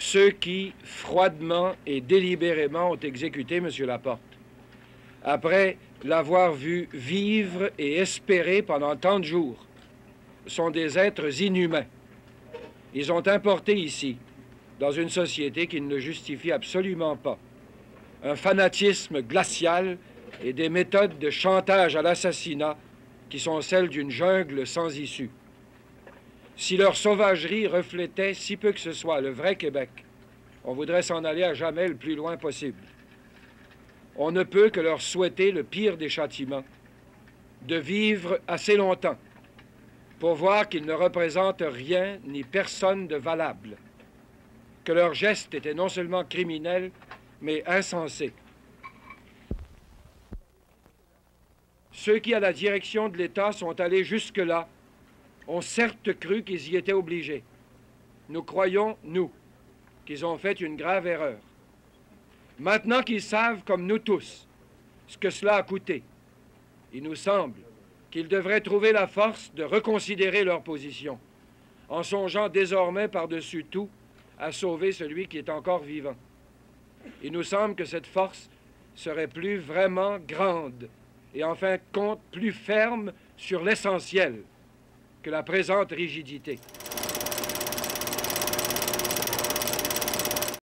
ceux qui, froidement et délibérément, ont exécuté M. Laporte, après l'avoir vu vivre et espérer pendant tant de jours, sont des êtres inhumains. Ils ont importé ici, dans une société qui ne le justifie absolument pas, un fanatisme glacial et des méthodes de chantage à l'assassinat qui sont celles d'une jungle sans issue. Si leur sauvagerie reflétait si peu que ce soit le vrai Québec, on voudrait s'en aller à jamais le plus loin possible. On ne peut que leur souhaiter le pire des châtiments, de vivre assez longtemps pour voir qu'ils ne représentent rien ni personne de valable, que leurs gestes étaient non seulement criminels, mais insensés. Ceux qui, à la direction de l'État, sont allés jusque-là ont certes cru qu'ils y étaient obligés. Nous croyons, nous, qu'ils ont fait une grave erreur. Maintenant qu'ils savent, comme nous tous, ce que cela a coûté, il nous semble qu'ils devraient trouver la force de reconsidérer leur position, en songeant désormais par-dessus tout à sauver celui qui est encore vivant. Il nous semble que cette force serait plus vraiment grande et en fin de compte plus ferme sur l'essentiel que la présente rigidité.